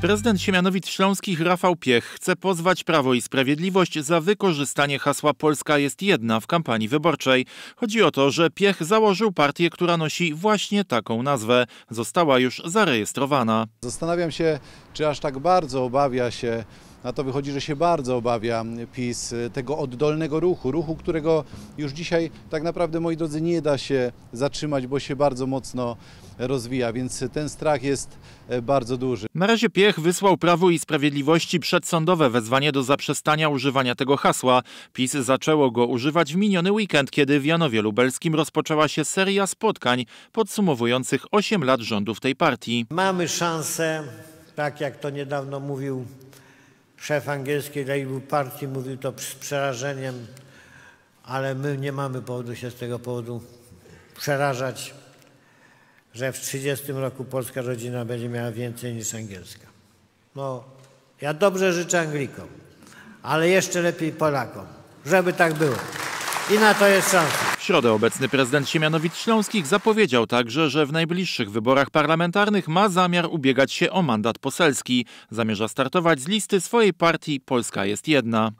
Prezydent Siemianowic Śląskich Rafał Piech chce pozwać Prawo i Sprawiedliwość za wykorzystanie hasła Polska jest jedna w kampanii wyborczej. Chodzi o to, że Piech założył partię, która nosi właśnie taką nazwę. Została już zarejestrowana. Zastanawiam się, czy aż tak bardzo obawia się, na to wychodzi, że się bardzo obawia PiS tego oddolnego ruchu, ruchu, którego już dzisiaj tak naprawdę, moi drodzy, nie da się zatrzymać, bo się bardzo mocno rozwija, więc ten strach jest bardzo duży. Na razie Piech wysłał Prawu i Sprawiedliwości przedsądowe wezwanie do zaprzestania używania tego hasła. PiS zaczęło go używać w miniony weekend, kiedy w Janowie Lubelskim rozpoczęła się seria spotkań podsumowujących 8 lat rządów tej partii. Mamy szansę, tak jak to niedawno mówił szef angielskiej Labour Party, mówił to z przerażeniem, ale my nie mamy powodu się z tego powodu przerażać, że w 30 roku polska rodzina będzie miała więcej niż angielska. No, ja dobrze życzę Anglikom, ale jeszcze lepiej Polakom, żeby tak było. I na to jest szansa. Środę obecny prezydent Siemianowic Śląskich zapowiedział także, że w najbliższych wyborach parlamentarnych ma zamiar ubiegać się o mandat poselski. Zamierza startować z listy swojej partii Polska jest jedna.